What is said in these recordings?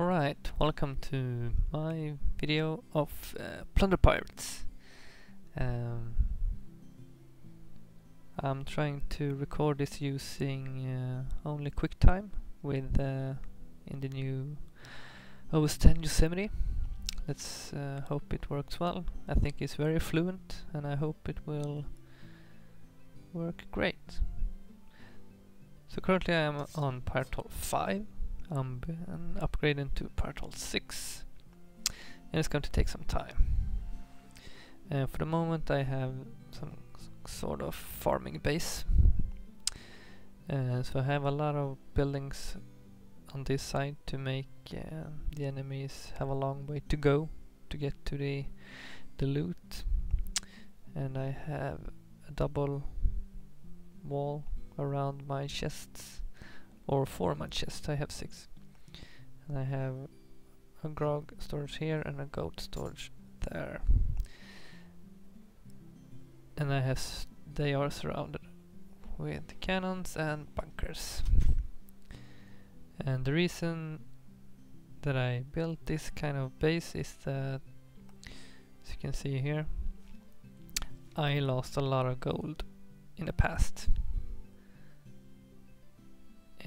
Alright, welcome to my video of uh, Plunder Pirates. Um, I'm trying to record this using uh, only QuickTime with uh, in the new OS 10 Yosemite. Let's uh, hope it works well. I think it's very fluent and I hope it will work great. So currently I am on Pirate Hall 5 um, and upgrading to Pirate Hall 6 and it's going to take some time. Uh, for the moment I have some sort of farming base. Uh, so I have a lot of buildings on this side to make uh, the enemies have a long way to go to get to the, the loot. And I have a double wall around my chests or for my chest I have six. And I have a grog storage here and a goat storage there. And I have they are surrounded with cannons and bunkers. And the reason that I built this kind of base is that as you can see here I lost a lot of gold in the past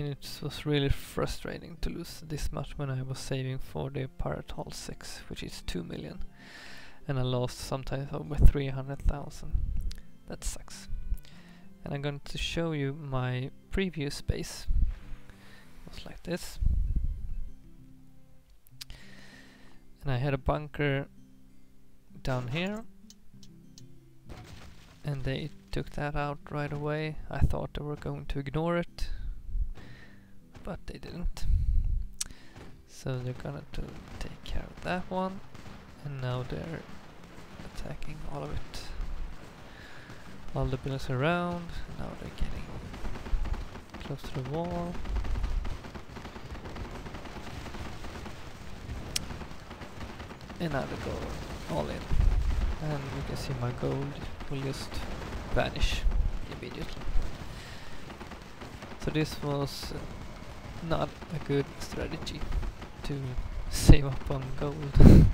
and it was really frustrating to lose this much when I was saving for the Pirate Hall 6 which is 2 million and I lost sometimes over 300,000 that sucks. And I'm going to show you my previous base it was like this. And I had a bunker down here. And they took that out right away. I thought they were going to ignore it but they didn't. So they're gonna take care of that one, and now they're attacking all of it. All the buildings around, now they're getting close to the wall. And now they go all in. And you can see my gold will just vanish immediately. So this was not a good strategy to save up on gold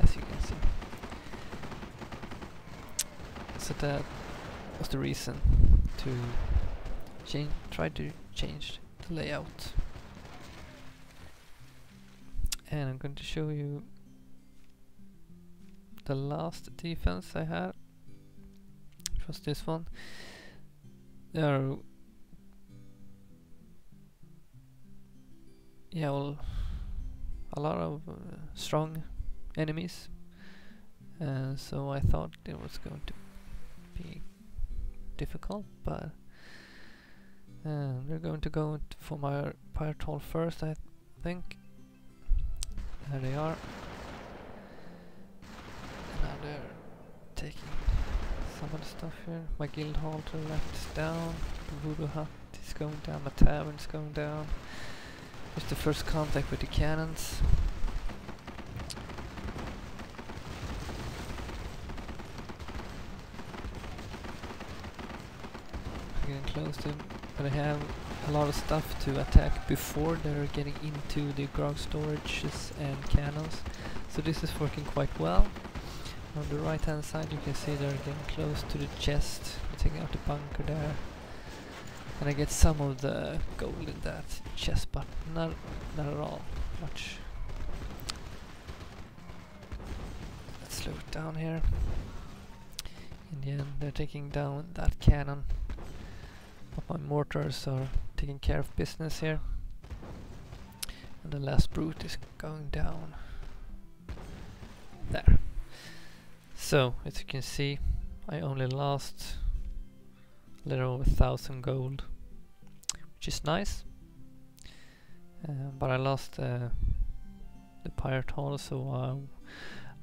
as you can see. So that was the reason to change try to change the layout. And I'm going to show you the last defense I had. Which was this one. There yeah, well, a lot of uh, strong enemies. Uh, so I thought it was going to be difficult, but uh, they're going to go for my Pirate Hall first, I th think. There they are. Now they're taking some of the stuff here. My guild hall to the left is down. The voodoo hut is going down. My tavern is going down. Here's the first contact with the cannons. i Getting close to but I have a lot of stuff to attack before they're getting into the grog storages and cannons. So this is working quite well. On the right hand side you can see they're getting close to the chest, taking out the bunker there. And I get some of the gold in that chest, but not, not at all much. Let's slow it down here. In the end, they're taking down that cannon. But my mortars are taking care of business here. And the last brute is going down. There. So, as you can see, I only lost little over a thousand gold, which is nice. Uh, but I lost uh, the Pirate Hall, so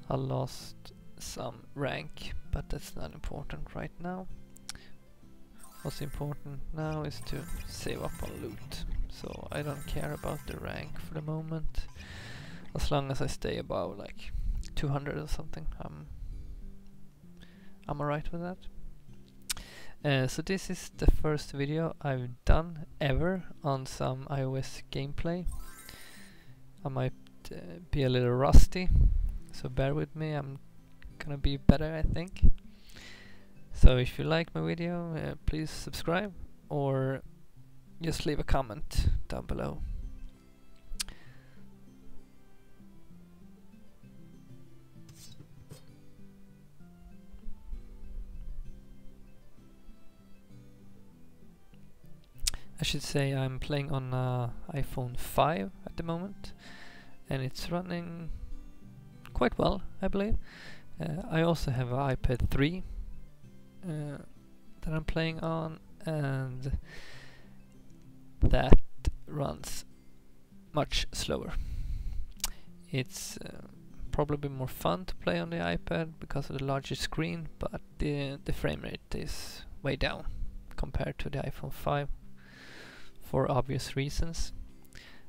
I, I lost some rank, but that's not important right now. What's important now is to save up on loot, so I don't care about the rank for the moment. As long as I stay above like 200 or something, I'm I'm alright with that. Uh, so this is the first video I've done ever on some iOS gameplay. I might uh, be a little rusty, so bear with me. I'm gonna be better, I think. So if you like my video, uh, please subscribe or just leave a comment down below. I should say I'm playing on uh, iPhone 5 at the moment and it's running quite well I believe. Uh, I also have an iPad 3 uh, that I'm playing on and that runs much slower. It's uh, probably more fun to play on the iPad because of the larger screen but the, the frame rate is way down compared to the iPhone 5 for obvious reasons.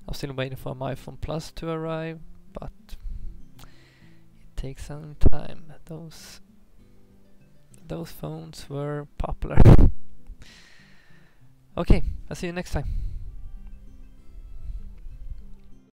I'm still waiting for my iPhone Plus to arrive, but it takes some time. Those those phones were popular. okay, I'll see you next time.